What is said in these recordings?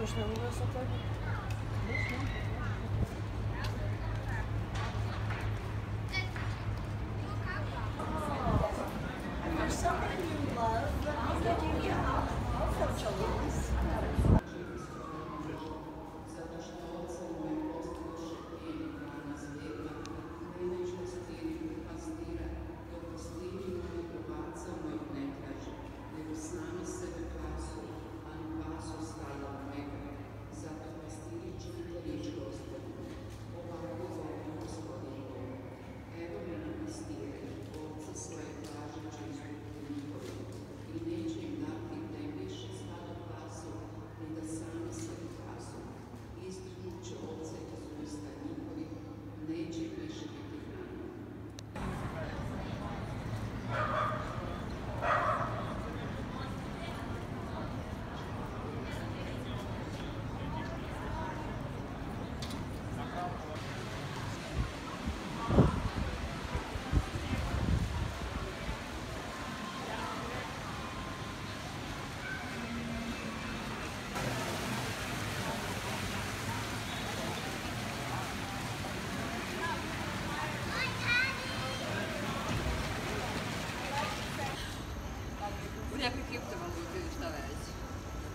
Можно у нас оплатить? Можно.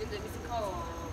with the musical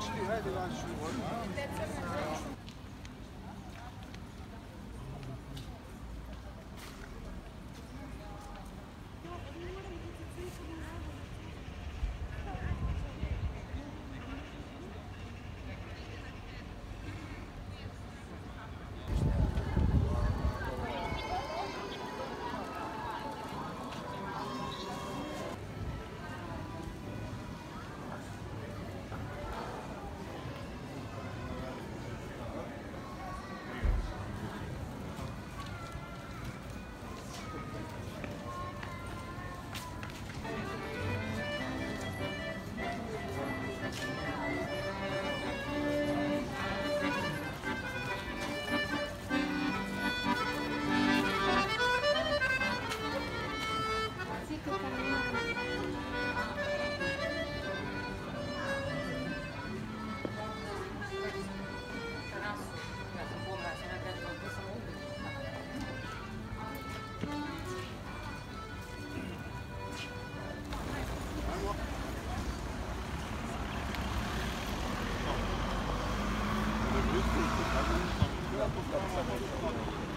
吃里外得干净水果了 Thank you.